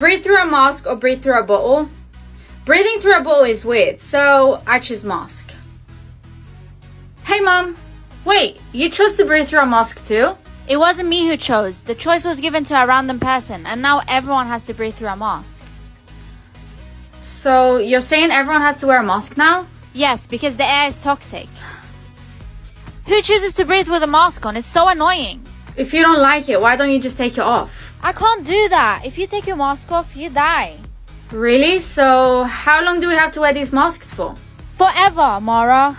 Breathe through a mask or breathe through a bottle? Breathing through a bottle is weird, so I choose mask. Hey mom, wait, you chose to breathe through a mask too? It wasn't me who chose. The choice was given to a random person, and now everyone has to breathe through a mask. So you're saying everyone has to wear a mask now? Yes, because the air is toxic. Who chooses to breathe with a mask on? It's so annoying. If you don't like it, why don't you just take it off? I can't do that. If you take your mask off, you die. Really? So how long do we have to wear these masks for? Forever, Mara.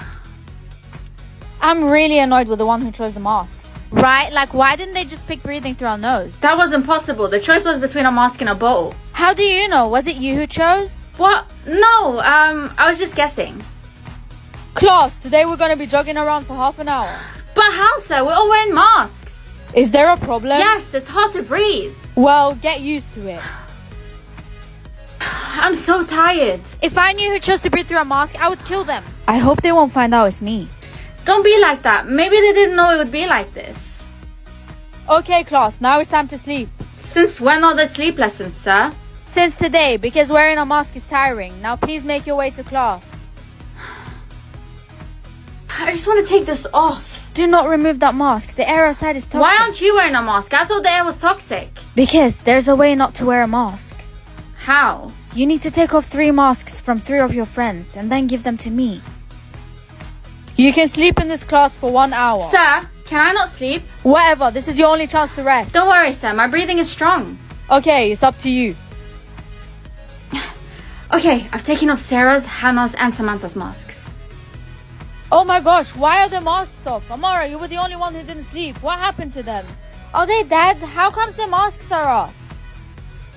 I'm really annoyed with the one who chose the masks. Right? Like, why didn't they just pick breathing through our nose? That was impossible. The choice was between a mask and a bottle. How do you know? Was it you who chose? What? No, um, I was just guessing. Class, today we're gonna be jogging around for half an hour. But how, sir? We're all wearing masks. Is there a problem? Yes, it's hard to breathe. Well, get used to it. I'm so tired. If I knew who chose to breathe through a mask, I would kill them. I hope they won't find out it's me. Don't be like that. Maybe they didn't know it would be like this. Okay, class, now it's time to sleep. Since when are the sleep lessons, sir? Since today, because wearing a mask is tiring. Now please make your way to class. I just want to take this off. Do not remove that mask. The air outside is toxic. Why aren't you wearing a mask? I thought the air was toxic. Because there's a way not to wear a mask. How? You need to take off three masks from three of your friends and then give them to me. You can sleep in this class for one hour. Sir, can I not sleep? Whatever, this is your only chance to rest. Don't worry, sir. My breathing is strong. Okay, it's up to you. Okay, I've taken off Sarah's, Hannah's, and Samantha's masks. Oh my gosh, why are the masks off? Amara, you were the only one who didn't sleep. What happened to them? Are they dead? How comes the masks are off?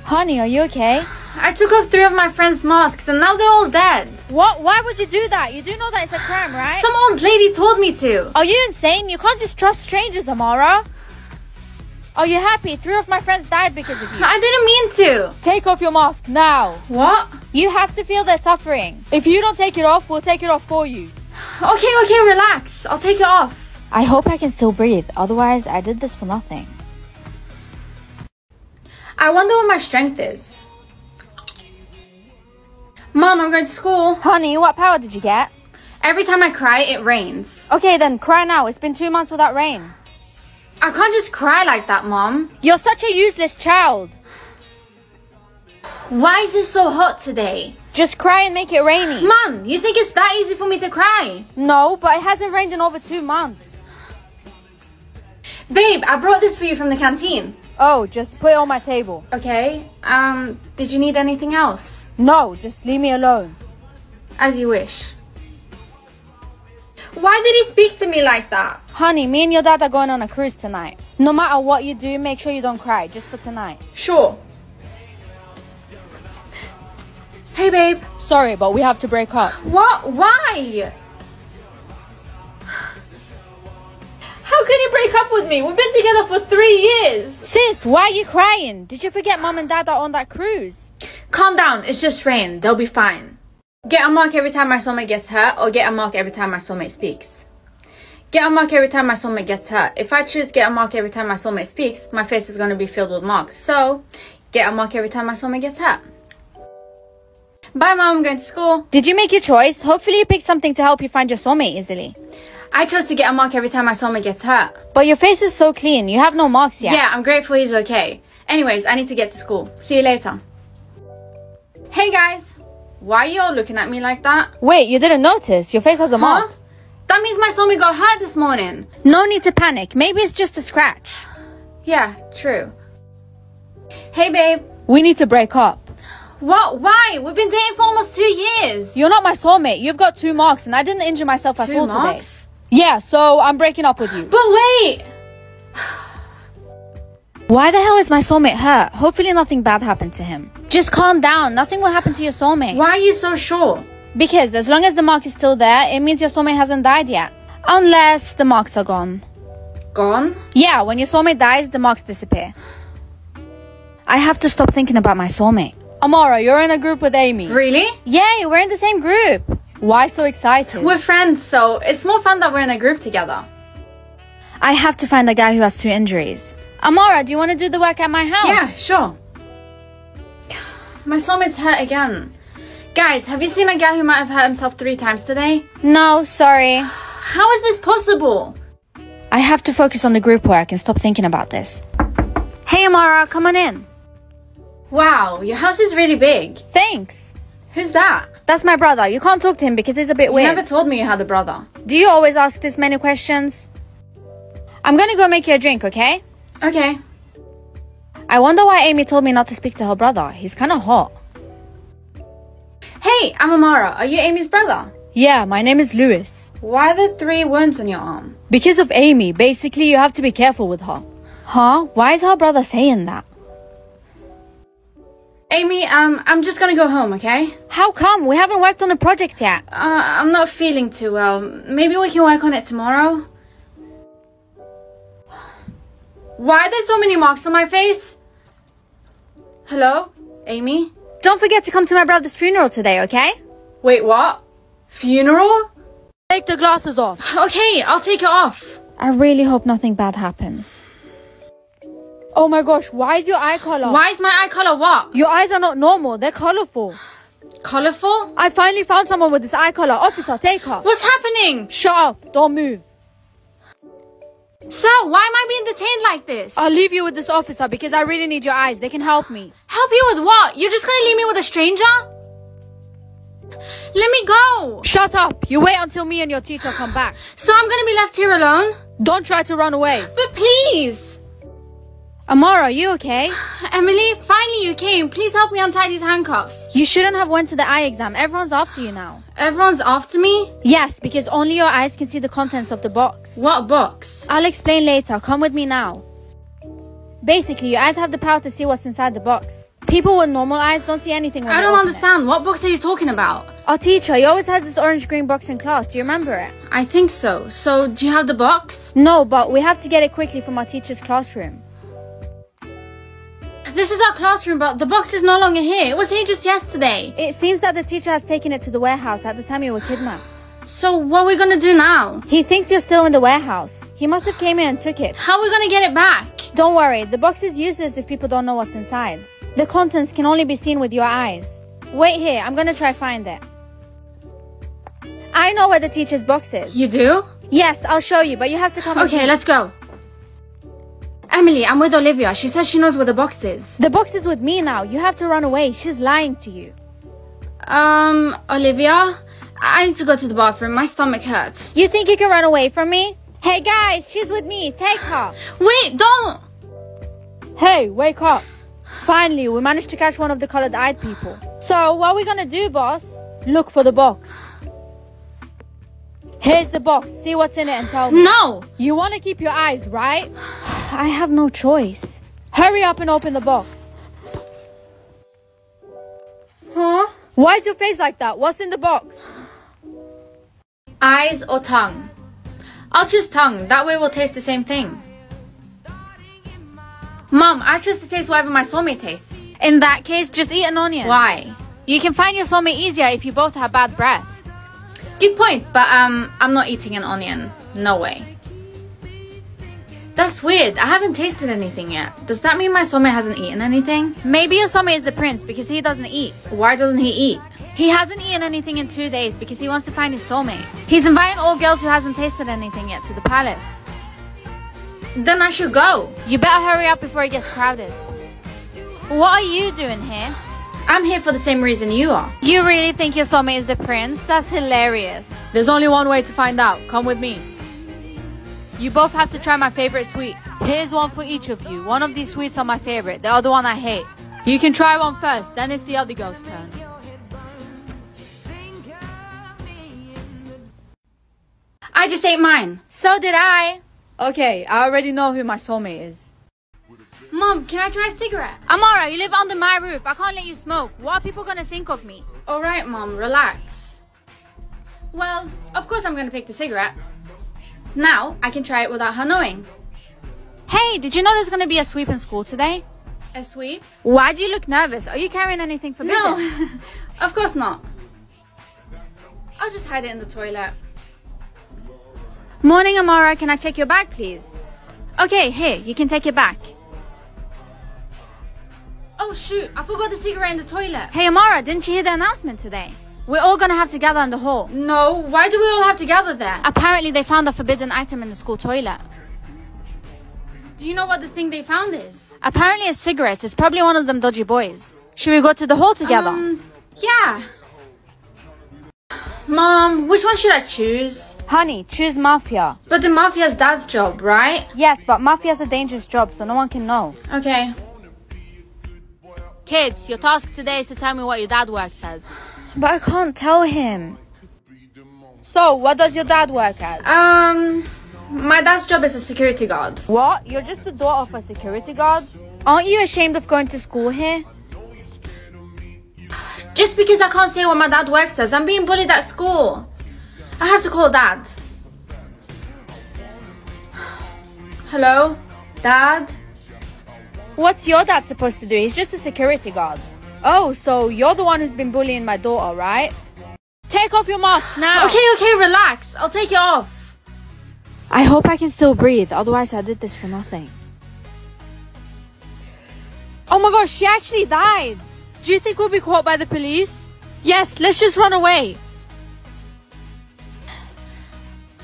Honey, are you okay? I took off three of my friends' masks and now they're all dead. What? Why would you do that? You do know that it's a crime, right? Some old lady told me to. Are you insane? You can't just trust strangers, Amara. Are you happy? Three of my friends died because of you. I didn't mean to. Take off your mask now. What? You have to feel their suffering. If you don't take it off, we'll take it off for you. Okay, okay, relax. I'll take it off. I hope I can still breathe. Otherwise, I did this for nothing. I wonder what my strength is. Mom, I'm going to school. Honey, what power did you get? Every time I cry, it rains. Okay, then cry now. It's been two months without rain. I can't just cry like that, Mom. You're such a useless child. Why is it so hot today? Just cry and make it rainy. Mom, you think it's that easy for me to cry? No, but it hasn't rained in over two months. Babe, I brought this for you from the canteen. Oh, just put it on my table. Okay, um, did you need anything else? No, just leave me alone. As you wish. Why did he speak to me like that? Honey, me and your dad are going on a cruise tonight. No matter what you do, make sure you don't cry, just for tonight. Sure. Hey, babe. Sorry, but we have to break up. What? Why? How can you break up with me? We've been together for three years. Sis, why are you crying? Did you forget mom and dad are on that cruise? Calm down. It's just rain. They'll be fine. Get a mark every time my soulmate gets hurt, or get a mark every time my soulmate speaks. Get a mark every time my soulmate gets hurt. If I choose get a mark every time my soulmate speaks, my face is going to be filled with marks. So, get a mark every time my soulmate gets hurt. Bye, mom. I'm going to school. Did you make your choice? Hopefully you picked something to help you find your soulmate easily. I chose to get a mark every time my soulmate gets hurt. But your face is so clean. You have no marks yet. Yeah, I'm grateful he's okay. Anyways, I need to get to school. See you later. Hey guys, why are you all looking at me like that? Wait, you didn't notice. Your face has a mark. That means my soulmate got hurt this morning. No need to panic. Maybe it's just a scratch. Yeah, true. Hey babe. We need to break up. What? Why? We've been dating for almost two years. You're not my soulmate. You've got two marks and I didn't injure myself at Two all marks? today. Yeah, so I'm breaking up with you. But wait! Why the hell is my soulmate hurt? Hopefully nothing bad happened to him. Just calm down. Nothing will happen to your soulmate. Why are you so sure? Because as long as the mark is still there, it means your soulmate hasn't died yet. Unless the marks are gone. Gone? Yeah, when your soulmate dies, the marks disappear. I have to stop thinking about my soulmate. Amara, you're in a group with Amy. Really? Yay, we're in the same group. Why so excited? We're friends, so it's more fun that we're in a group together. I have to find the guy who has two injuries. Amara, do you want to do the work at my house? Yeah, sure. My soulmate's hurt again. Guys, have you seen a guy who might have hurt himself three times today? No, sorry. How is this possible? I have to focus on the group work and stop thinking about this. Hey, Amara, come on in. Wow, your house is really big. Thanks. Who's that? That's my brother. You can't talk to him because he's a bit You weird. You never told me you had a brother. Do you always ask this many questions? I'm gonna go make you a drink, okay? Okay. I wonder why Amy told me not to speak to her brother. He's kinda hot. Hey, I'm Amara. Are you Amy's brother? Yeah, my name is Lewis. Why are there three wounds on your arm? Because of Amy, basically you have to be careful with her. Huh? Why is her brother saying that? Amy, um, I'm just gonna go home, okay? How come? We haven't worked on the project yet. Uh, I'm not feeling too well. Maybe we can work on it tomorrow? Why are there so many marks on my face? Hello? Amy? Don't forget to come to my brother's funeral today, okay? Wait, what? Funeral? Take the glasses off. Okay, I'll take it off. I really hope nothing bad happens. Oh my gosh, why is your eye color? Why is my eye color what? Your eyes are not normal, they're colorful. Colorful? I finally found someone with this eye color. Officer, take her. What's happening? Shut up, don't move. Sir, why am I being detained like this? I'll leave you with this officer because I really need your eyes. They can help me. Help you with what? You're just gonna leave me with a stranger? Let me go! Shut up! You wait until me and your teacher come back. So I'm gonna be left here alone? Don't try to run away. But please! Amara, are you okay? Emily, finally you came. Please help me untie these handcuffs. You shouldn't have went to the eye exam. Everyone's after you now. Everyone's after me? Yes, because only your eyes can see the contents of the box. What box? I'll explain later. Come with me now. Basically, your eyes have the power to see what's inside the box. People with normal eyes don't see anything I don't open it. understand. What box are you talking about? Our teacher, he always has this orange green box in class. Do you remember it? I think so. So, do you have the box? No, but we have to get it quickly from our teacher's classroom. This is our classroom, but the box is no longer here. It was here just yesterday. It seems that the teacher has taken it to the warehouse at the time you were kidnapped. So, what are we gonna do now? He thinks you're still in the warehouse. He must have came in and took it. How are we gonna get it back? Don't worry, the box is useless if people don't know what's inside. The contents can only be seen with your eyes. Wait here, I'm gonna try find it. I know where the teacher's box is. You do? Yes, I'll show you, but you have to come Okay, let's go. Emily, I'm with Olivia. She says she knows where the box is. The box is with me now. You have to run away. She's lying to you. Um, Olivia? I need to go to the bathroom. My stomach hurts. You think you can run away from me? Hey guys, she's with me. Take her. Wait, don't! Hey, wake up. Finally, we managed to catch one of the colored eyed people. So, what are we gonna do, boss? Look for the box. Here's the box. See what's in it and tell me. No! You wanna keep your eyes, right? I have no choice. Hurry up and open the box. Huh? Why is your face like that? What's in the box? Eyes or tongue? I'll choose tongue. That way we'll taste the same thing. Mom, I choose to taste whatever my soulmate tastes. In that case, just eat an onion. Why? You can find your soulmate easier if you both have bad breath. Good point, but um, I'm not eating an onion. No way. That's weird. I haven't tasted anything yet. Does that mean my soulmate hasn't eaten anything? Maybe your soulmate is the prince because he doesn't eat. Why doesn't he eat? He hasn't eaten anything in two days because he wants to find his soulmate. He's inviting all girls who hasn't tasted anything yet to the palace. Then I should go. You better hurry up before it gets crowded. What are you doing here? I'm here for the same reason you are. You really think your soulmate is the prince? That's hilarious. There's only one way to find out. Come with me. You both have to try my favorite sweet. Here's one for each of you. One of these sweets are my favorite. The other one I hate. You can try one first, then it's the other girl's turn. I just ate mine. So did I. Okay, I already know who my soulmate is. Mom, can I try a cigarette? Amara, you live under my roof. I can't let you smoke. What are people gonna think of me? Alright, Mom, relax. Well, of course I'm gonna pick the cigarette. Now, I can try it without her knowing. Hey, did you know there's gonna be a sweep in school today? A sweep? Why do you look nervous? Are you carrying anything forbidden? No, of course not. I'll just hide it in the toilet. Morning, Amara. Can I check your bag, please? Okay, here, you can take it back. Oh shoot, I forgot the cigarette in the toilet. Hey Amara, didn't you hear the announcement today? We're all gonna have to gather in the hall. No, why do we all have to gather there? Apparently they found a forbidden item in the school toilet. Do you know what the thing they found is? Apparently it's cigarettes. It's probably one of them dodgy boys. Should we go to the hall together? Um, yeah. Mom, which one should I choose? Honey, choose Mafia. But the mafia's dad's job, right? Yes, but Mafia's a dangerous job, so no one can know. Okay. Kids, your task today is to tell me what your dad works as. But I can't tell him. So, what does your dad work at? Um, my dad's job is a security guard. What? You're just the daughter of a security guard? Aren't you ashamed of going to school here? Just because I can't say what my dad works as, I'm being bullied at school. I have to call dad. Hello? Dad? What's your dad supposed to do? He's just a security guard. Oh, so you're the one who's been bullying my daughter, right? Take off your mask now. Okay, okay, relax. I'll take it off. I hope I can still breathe, otherwise I did this for nothing. Oh my gosh, she actually died. Do you think we'll be caught by the police? Yes, let's just run away.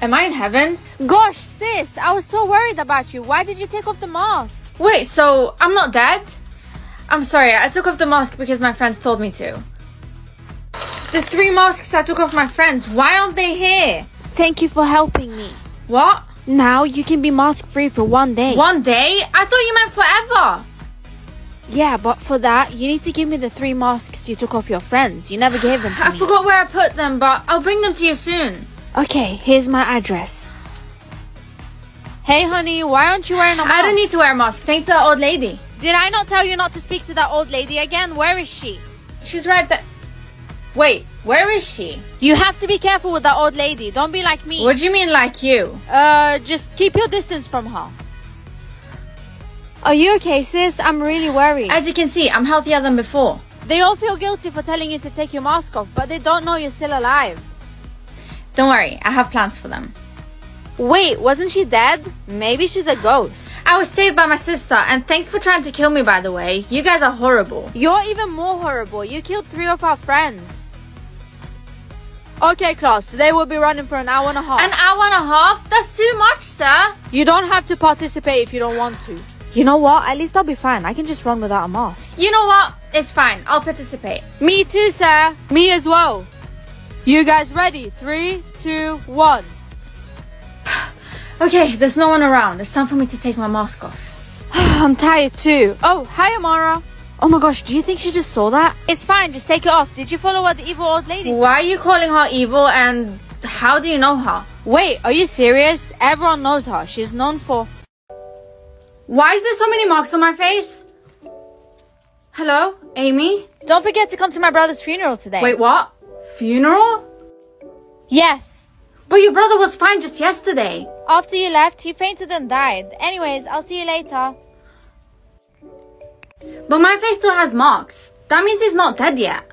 Am I in heaven? Gosh, sis, I was so worried about you. Why did you take off the mask? Wait, so I'm not dead? I'm sorry, I took off the mask because my friends told me to. The three masks I took off my friends, why aren't they here? Thank you for helping me. What? Now you can be mask free for one day. One day? I thought you meant forever. Yeah, but for that, you need to give me the three masks you took off your friends. You never gave them to I me. forgot where I put them, but I'll bring them to you soon. Okay, here's my address. Hey, honey, why aren't you wearing a mask? I don't need to wear a mask, thanks to the old lady. Did I not tell you not to speak to that old lady again? Where is she? She's right there. Wait, where is she? You have to be careful with that old lady. Don't be like me. What do you mean, like you? Uh, just keep your distance from her. Are you okay, sis? I'm really worried. As you can see, I'm healthier than before. They all feel guilty for telling you to take your mask off, but they don't know you're still alive. Don't worry, I have plans for them. Wait, wasn't she dead? Maybe she's a ghost. I was saved by my sister, and thanks for trying to kill me, by the way. You guys are horrible. You're even more horrible. You killed three of our friends. Okay, class, today we'll be running for an hour and a half. An hour and a half? That's too much, sir. you don't have to participate if you don't want to. You know what? At least I'll be fine. I can just run without a mask. You know what? It's fine. I'll participate. Me too, sir. Me as well. You guys ready? Three, two, one. Okay, there's no one around. It's time for me to take my mask off. I'm tired too. Oh, hi, Amara. Oh my gosh, do you think she just saw that? It's fine, just take it off. Did you follow what the evil old lady said? Why are you calling her evil and how do you know her? Wait, are you serious? Everyone knows her. She's known for. Why is there so many marks on my face? Hello, Amy? Don't forget to come to my brother's funeral today. Wait, what? Funeral? Yes. But your brother was fine just yesterday. After you left, he fainted and died. Anyways, I'll see you later. But my face still has marks. That means he's not dead yet.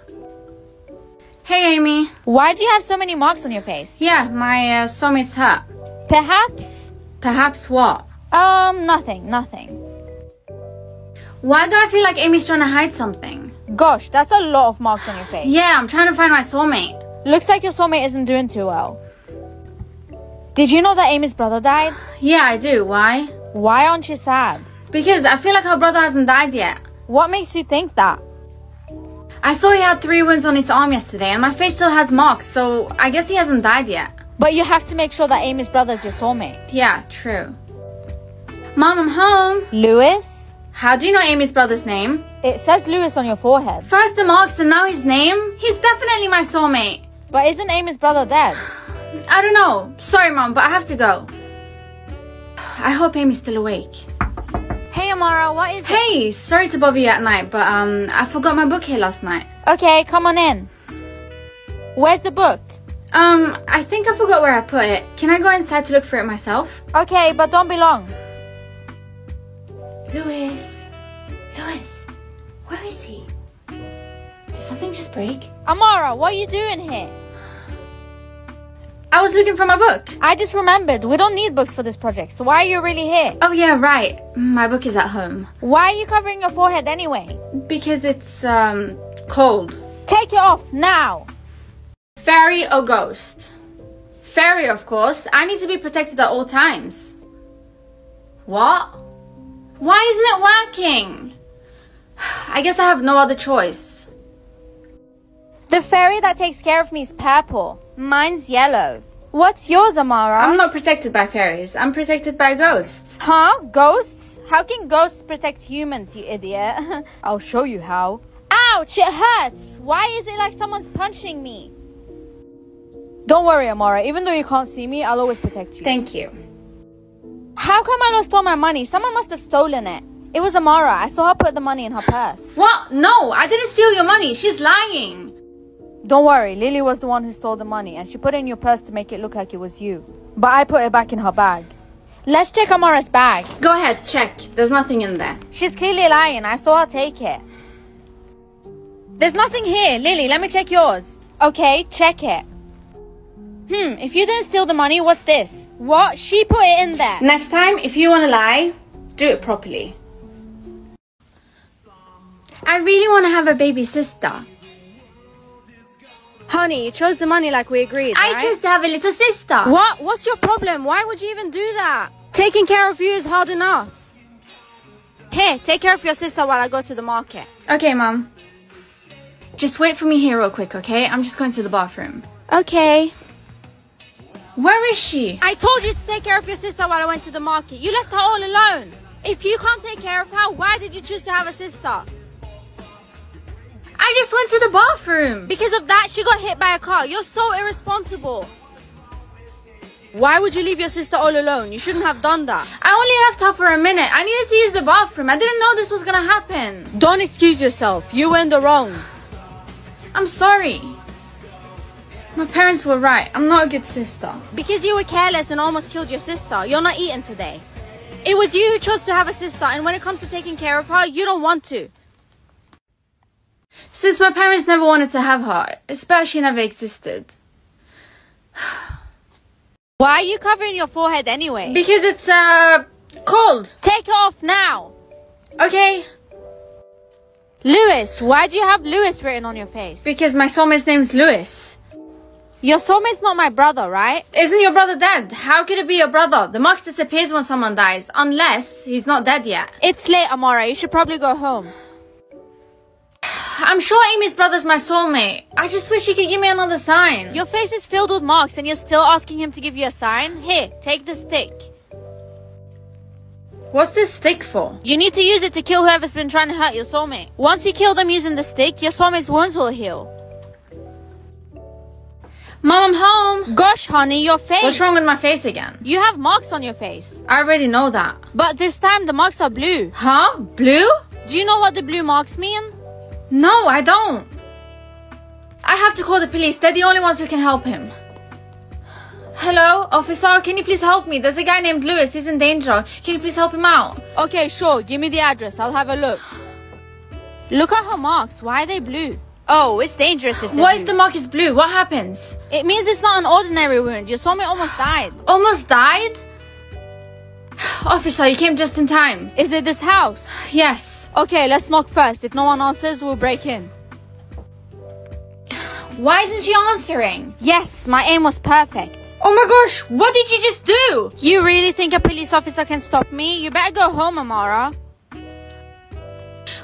Hey, Amy. Why do you have so many marks on your face? Yeah, my uh, soulmate's hurt. Perhaps? Perhaps what? Um, nothing, nothing. Why do I feel like Amy's trying to hide something? Gosh, that's a lot of marks on your face. Yeah, I'm trying to find my soulmate. Looks like your soulmate isn't doing too well. Did you know that Amy's brother died? Yeah, I do. Why? Why aren't you sad? Because I feel like her brother hasn't died yet. What makes you think that? I saw he had three wounds on his arm yesterday, and my face still has marks, so I guess he hasn't died yet. But you have to make sure that Amy's brother is your soulmate. Yeah, true. Mom, I'm home. Lewis? How do you know Amy's brother's name? It says Lewis on your forehead. First the marks and now his name? He's definitely my soulmate. But isn't Amy's brother dead? I don't know. Sorry, Mom, but I have to go. I hope Amy's still awake. Hey Amara, what is it? Hey, sorry to bother you at night, but um, I forgot my book here last night. Okay, come on in. Where's the book? Um, I think I forgot where I put it. Can I go inside to look for it myself? Okay, but don't be long. Lewis. Lewis. Where is he? Did something just break? Amara, what are you doing here? I was looking for my book. I just remembered. We don't need books for this project, so why are you really here? Oh yeah, right. My book is at home. Why are you covering your forehead anyway? Because it's, um, cold. Take it off now! Fairy or ghost? Fairy, of course. I need to be protected at all times. What? Why isn't it working? I guess I have no other choice. The fairy that takes care of me is purple. Mine's yellow. What's yours, Amara? I'm not protected by fairies. I'm protected by ghosts. Huh? Ghosts? How can ghosts protect humans, you idiot? I'll show you how. Ouch! It hurts! Why is it like someone's punching me? Don't worry, Amara. Even though you can't see me, I'll always protect you. Thank you. How come I lost all my money? Someone must have stolen it. It was Amara. I saw her put the money in her purse. What? No, I didn't steal your money. She's lying. Don't worry, Lily was the one who stole the money and she put it in your purse to make it look like it was you. But I put it back in her bag. Let's check Amara's bag. Go ahead, check. There's nothing in there. She's clearly lying. I saw her take it. There's nothing here. Lily, let me check yours. Okay, check it. Hmm, if you didn't steal the money, what's this? What? She put it in there. Next time, if you want to lie, do it properly. I really want to have a baby sister. Honey, you chose the money like we agreed, I right? chose to have a little sister. What? What's your problem? Why would you even do that? Taking care of you is hard enough. Here, take care of your sister while I go to the market. Okay, Mom. Just wait for me here real quick, okay? I'm just going to the bathroom. Okay. Where is she? I told you to take care of your sister while I went to the market. You left her all alone. If you can't take care of her, why did you choose to have a sister? I just went to the bathroom. Because of that, she got hit by a car. You're so irresponsible. Why would you leave your sister all alone? You shouldn't have done that. I only left her for a minute. I needed to use the bathroom. I didn't know this was gonna happen. Don't excuse yourself. You were in the wrong. I'm sorry. My parents were right. I'm not a good sister. Because you were careless and almost killed your sister. You're not eating today. It was you who chose to have a sister, and when it comes to taking care of her, you don't want to. Since my parents never wanted to have her, especially never existed. Why are you covering your forehead anyway? Because it's, uh, cold. Take it off now. Okay? Lewis, why do you have Lewis written on your face? Because my soulmate's name's Lewis. Your soulmate's not my brother, right? Isn't your brother dead? How could it be your brother? The marks disappears when someone dies, unless he's not dead yet. It's late, Amara. You should probably go home. I'm sure Amy's brother's my soulmate. I just wish he could give me another sign. Your face is filled with marks and you're still asking him to give you a sign? Here, take the stick. What's this stick for? You need to use it to kill whoever's been trying to hurt your soulmate. Once you kill them using the stick, your soulmate's wounds will heal. Mom, I'm home. Gosh, honey, your face. What's wrong with my face again? You have marks on your face. I already know that. But this time the marks are blue. Huh? Blue? Do you know what the blue marks mean? No, I don't. I have to call the police. They're the only ones who can help him. Hello, officer, can you please help me? There's a guy named Lewis. He's in danger. Can you please help him out? Okay, sure. Give me the address. I'll have a look. Look at her marks. Why are they blue? Oh, it's dangerous if What blue. if the mark is blue? What happens? It means it's not an ordinary wound. Your soulmate almost died. Almost died? Officer, you came just in time. Is it this house? Yes. Okay, let's knock first. If no one answers, we'll break in. Why isn't she answering? Yes, my aim was perfect. Oh my gosh, what did you just do? You really think a police officer can stop me? You better go home, Amara.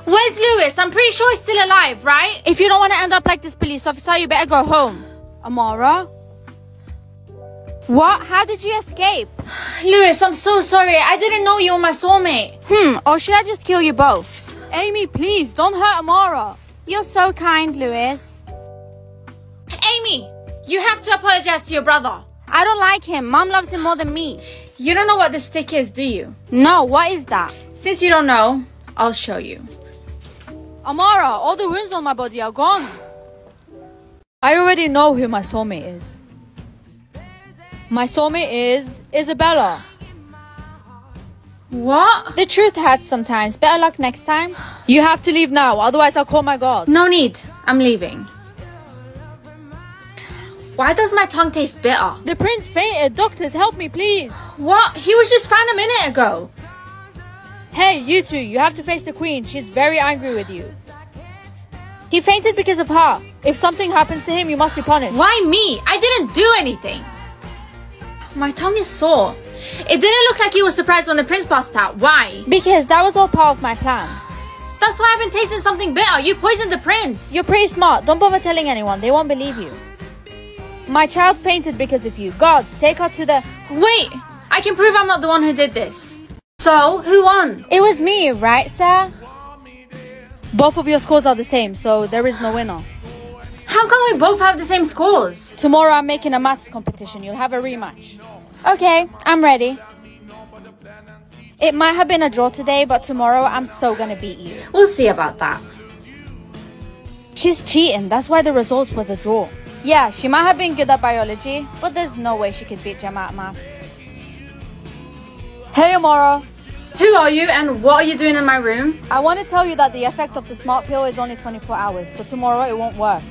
Where's Lewis? I'm pretty sure he's still alive, right? If you don't want to end up like this police officer, you better go home. Amara? What? How did you escape? Lewis, I'm so sorry. I didn't know you were my soulmate. Hmm, or should I just kill you both? Amy, please, don't hurt Amara. You're so kind, Lewis. Amy, you have to apologize to your brother. I don't like him. Mom loves him more than me. You don't know what the stick is, do you? No, what is that? Since you don't know, I'll show you. Amara, all the wounds on my body are gone. I already know who my soulmate is. My soulmate is Isabella. What? The truth hurts sometimes. Better luck next time. You have to leave now, otherwise I'll call my god. No need. I'm leaving. Why does my tongue taste bitter? The prince fainted. Doctors, help me, please. What? He was just fine a minute ago. Hey, you two, you have to face the queen. She's very angry with you. He fainted because of her. If something happens to him, you must be punished. Why me? I didn't do anything. My tongue is sore. It didn't look like you were surprised when the prince passed out. Why? Because that was all part of my plan. That's why I've been tasting something bitter. You poisoned the prince. You're pretty smart. Don't bother telling anyone. They won't believe you. My child fainted because of you. Guards, take her to the... Wait! I can prove I'm not the one who did this. So, who won? It was me, right, sir? Both of your scores are the same, so there is no winner. How come we both have the same scores? Tomorrow I'm making a maths competition. You'll have a rematch. Okay, I'm ready. It might have been a draw today, but tomorrow I'm so gonna beat you. We'll see about that. She's cheating. That's why the results was a draw. Yeah, she might have been good at biology, but there's no way she could beat Gemma at maths. Hey, Amara. Who are you and what are you doing in my room? I want to tell you that the effect of the smart pill is only 24 hours, so tomorrow it won't work.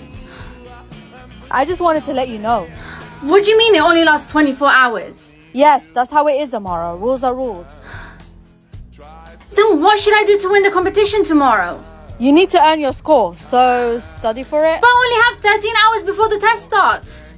I just wanted to let you know. What do you mean it only lasts 24 hours? Yes, that's how it is, Amara. Rules are rules. Then what should I do to win the competition tomorrow? You need to earn your score, so study for it. But I only have 13 hours before the test starts.